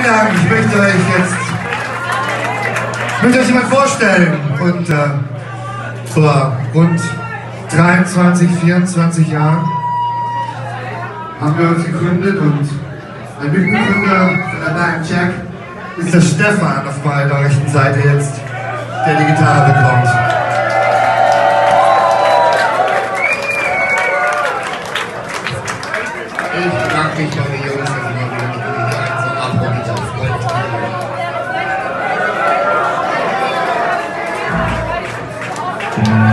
vielen Dank. Ich möchte euch jetzt ich möchte euch jemand vorstellen. Und äh, vor rund 23, 24 Jahren haben wir uns gegründet und ein Mitbegründer von der Band Jack ist der Stefan auf meiner rechten Seite jetzt, der die Gitarre bekommt. Yeah.